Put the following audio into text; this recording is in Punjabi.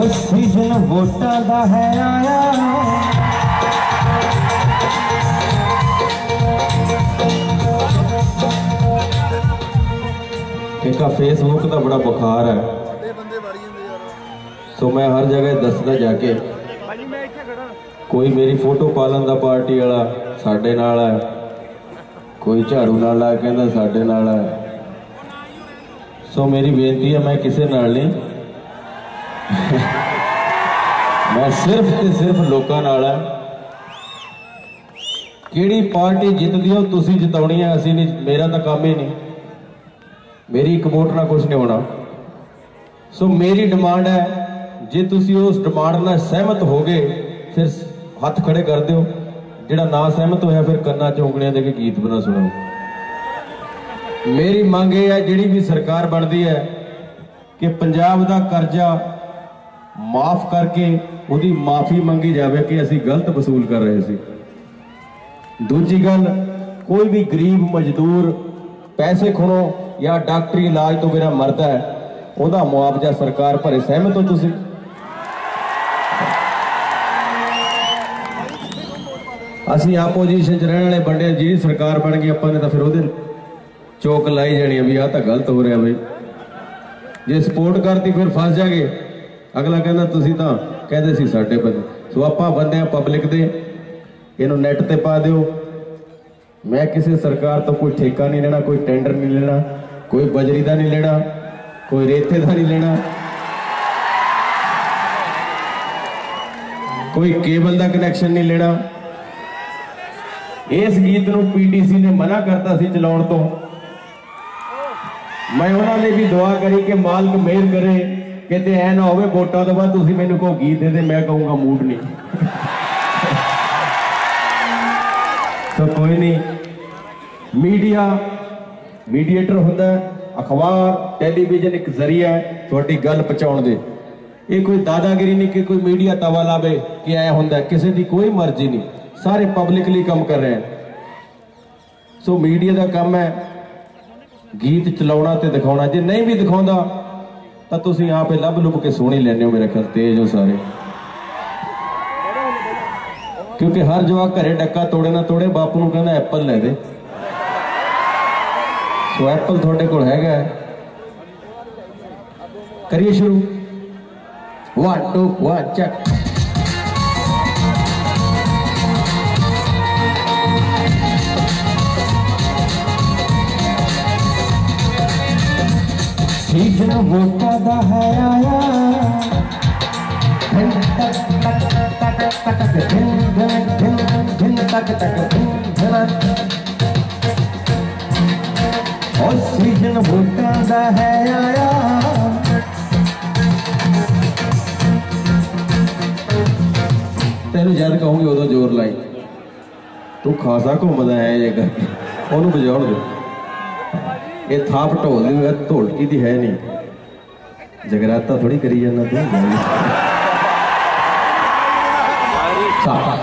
ਵੋਟਾਂ ਦਾ ਹੈ ਆਇਆ। ਇੱਕ ਫੇਸਬੁੱਕ ਦਾ ਬੜਾ ਬੁਖਾਰ ਹੈ। ਸੋ ਮੈਂ ਹਰ ਜਗ੍ਹਾ ਦੱਸਦਾ ਜਾ ਕੇ, ਕੋਈ ਮੇਰੀ ਫੋਟੋ ਪਾ ਲੈਂਦਾ ਪਾਰਟੀ ਵਾਲਾ ਸਾਡੇ ਨਾਲ ਹੈ। ਕੋਈ ਝਾੜੂ ਨਾਲ ਲਾ ਕਹਿੰਦਾ ਸਾਡੇ ਨਾਲ ਹੈ। ਸੋ ਮੇਰੀ ਬੇਨਤੀ ਹੈ, ਮੈਂ ਕਿਸੇ ਨਾਲ ਨਹੀਂ ਮੈਂ ਸਿਰਫ ਤੇ ਸਿਰਫ ਲੋਕਾਂ ਨਾਲ ਹੈ ਕਿਹੜੀ ਪਾਰਟੀ ਜਿੱਤਦੀ ਹੋ ਤੁਸੀਂ ਜਿਤਾਉਣੀ ਹੈ ਅਸੀਂ ਨਹੀਂ, ਮੇਰਾ ਤਾਂ ਕੰਮ ਹੀ ਨਹੀਂ। ਮੇਰੀ ਇੱਕ ਵੋਟ ਨਾਲ ਕੁਝ ਨਹੀਂ ਹੋਣਾ। ਸੋ ਮੇਰੀ ਡਿਮਾਂਡ ਹੈ, ਜੇ ਤੁਸੀਂ ਉਸ ਡਿਮਾਂਡ ਨਾਲ ਸਹਿਮਤ ਹੋਗੇ, ਫਿਰ ਹੱਥ ਖੜੇ ਕਰ ਦਿਓ। ਜਿਹੜਾ ਨਾ ਸਹਿਮਤ ਹੋਇਆ, ਫਿਰ ਕੰਨਾਂ 'ਚ ਉਂਗਲੀਆਂ ਦੇ ਕੇ ਗੀਤ ਬਣਾ ਸੁਣਾਓ। ਮੇਰੀ ਮੰਗ ਇਹ ਹੈ, ਜਿਹੜੀ ਵੀ ਸਰਕਾਰ ਬਣਦੀ ਹੈ, ਕਿ ਪੰਜਾਬ ਦਾ ਕਰਜ਼ਾ ਮਾਫ ਕਰਕੇ ਉਹਦੀ ਮਾਫੀ ਮੰਗੀ ਜਾਵੇ ਕਿ ਅਸੀਂ ਗਲਤ ਵਸੂਲ ਕਰ ਰਹੇ ਸੀ। ਦੂਜੀ ਗੱਲ ਕੋਈ ਵੀ ਗਰੀਬ ਮਜ਼ਦੂਰ ਪੈਸੇ ਖੋਣੋ ਜਾਂ ਡਾਕਟਰੀ ਇਲਾਜ ਤੋਂ ਬਿਨਾਂ ਮਰਦਾ ਹੈ ਉਹਦਾ ਮੁਆਵਜ਼ਾ ਸਰਕਾਰ ਭਰੇ ਸਹਿਮਤ ਹੋ ਤੁਸੀਂ। ਅਸੀਂ ਆਪੋਜੀਸ਼ਨ 'ਚ ਰਹਿਣ ਵਾਲੇ ਬੰਦੇ ਹਾਂ, ਜਿਹੜੀ ਸਰਕਾਰ ਬਣ ਗਈ ਆਪਾਂ ਨੇ ਤਾਂ ਫਿਰ ਉਹਦੇ ਚੌਕ ਲਾਈ ਜਾਣੀ ਵੀ ਆਹ ਤਾਂ ਗਲਤ ਹੋ ਰਿਹਾ ਬਈ। ਜੇ ਸਪੋਰਟ ਕਰਤੀ ਫਿਰ ਫਸ ਜਾਗੇ। ਅਗਲਾ ਕਹਿੰਦਾ, ਤੁਸੀਂ ਤਾਂ ਕਹਿੰਦੇ ਸੀ ਸਾਡੇ ਬੰਦੇ। ਸੋ ਆਪਾਂ ਬੰਦੇ ਆ ਪਬਲਿਕ ਦੇ। ਇਹਨੂੰ ਨੈਟ ਤੇ ਪਾ ਦਿਓ। ਮੈਂ ਕਿਸੇ ਸਰਕਾਰ ਤੋਂ ਕੋਈ ਠੇਕਾ ਨਹੀਂ ਲੈਣਾ, ਕੋਈ ਟੈਂਡਰ ਨਹੀਂ ਲੈਣਾ, ਕੋਈ ਬਜਰੀ ਦਾ ਨਹੀਂ ਲੈਣਾ, ਕੋਈ ਰੇਤੇ ਦਾ ਨਹੀਂ ਲੈਣਾ, ਕੋਈ ਕੇਬਲ ਦਾ ਕਨੈਕਸ਼ਨ ਨਹੀਂ ਲੈਣਾ। ਇਸ ਗੀਤ ਨੂੰ ਪੀਟੀਸੀ ਨੇ ਮਨਾ ਕਰਤਾ ਸੀ ਚਲਾਉਣ ਤੋਂ। ਮੈਂ ਉਹਨਾਂ ਲਈ ਵੀ ਦੁਆ ਕਰੀ ਕਿ ਮਾਲਕ ਮਿਹਰ ਕਰੇ। ਕਹਿੰਦੇ ਐ ਨਾ ਹੋਵੇ, ਵੋਟਾਂ ਤੋਂ ਬਾਅਦ ਤੁਸੀਂ ਮੈਨੂੰ ਕੋਈ ਗੀਤ ਦੇ ਦੇ, ਮੈਂ ਕਹੂੰਗਾ ਮੂਡ ਨਹੀਂ। ਤਾਂ ਕੋਈ ਨਹੀਂ। ਮੀਡੀਆ ਮੀਡੀਏਟਰ ਹੁੰਦਾ ਅਖਬਾਰ ਟੈਲੀਵਿਜ਼ਨ ਇੱਕ ਜ਼ਰੀਆ ਹੈ ਤੁਹਾਡੀ ਗੱਲ ਪਹੁੰਚਾਉਣ ਦੇ। ਇਹ ਕੋਈ ਦਾਦਾਗਿਰੀ ਨਹੀਂ ਕਿ ਕੋਈ ਮੀਡੀਆ ਤਵਾ ਲਾਵੇ ਕਿ ਐ ਹੁੰਦਾ ਕਿਸੇ ਦੀ ਕੋਈ ਮਰਜ਼ੀ ਨਹੀਂ। ਸਾਰੇ ਪਬਲਿਕਲੀ ਕੰਮ ਕਰ ਰਹੇ ਹਨ। ਸੋ ਮੀਡੀਆ ਦਾ ਕੰਮ ਹੈ ਗੀਤ ਚਲਾਉਣਾ ਤੇ ਦਿਖਾਉਣਾ। ਜੇ ਨਹੀਂ ਵੀ ਦਿਖਾਉਂਦਾ ਤਾਂ ਤੁਸੀਂ ਆਪੇ ਲੱਭ ਲੁੱਭ ਕੇ ਸੋਹਣੀ ਲੈਣੇ ਹੋ ਮੇਰੇ ਖਿਆਲ ਤੇਜ ਹੋ ਸਾਰੇ। ਕਿਉਂਕਿ ਹਰ ਜਵਾਕ ਘਰੇ ਡੱਕਾ ਤੋੜੇ ਨਾ ਤੋੜੇ, ਬਾਪੂ ਨੂੰ ਕਹਿੰਦਾ ਐਪਲ ਲੈ ਦੇ। ਸੋ ਐਪਲ ਤੁਹਾਡੇ ਕੋਲ ਹੈਗਾ ਹੈ। ਕਰੀਏ ਸ਼ੁਰੂ। 1 2 1 ਚੱਕ ਸੀਜ਼ਨ ਵੋਟਾਂ ਦਾ ਹੈ ਆਇਆ ਧਿਨ ਤਕ ਤਕ ਤਕ ਤਕ ਧਿਨ ਧਿਨ ਧਿਨ ਧਿਨ ਤਕ ਤਕ ਧਿਨ ਧਿਨ ਉਹ ਸੀਜ਼ਨ ਵੋਟਾਂ ਦਾ ਹੈ ਆਇਆ ਤੈਨੂੰ ਜਦ ਕਹੂੰਗੀ ਉਦੋਂ ਜ਼ੋਰ ਲਾਈ ਤੂੰ ਖਾਸਾ ਘੁੰਮਦਾ ਐ ਜੇ ਕਰਕੇ ਉਹਨੂੰ ਵਜਾਉਣ ਦੇ ਇਹ ਥਾਪ ਢੋਲ ਦੀ ਹੋਇਆ ਢੋਲਕੀ ਦੀ ਹੈ ਨਹੀਂ। ਜਗਰਾਤਾ ਥੋੜੀ ਕਰੀ ਜਾਂਦਾ ਤੂੰ। ਸਾ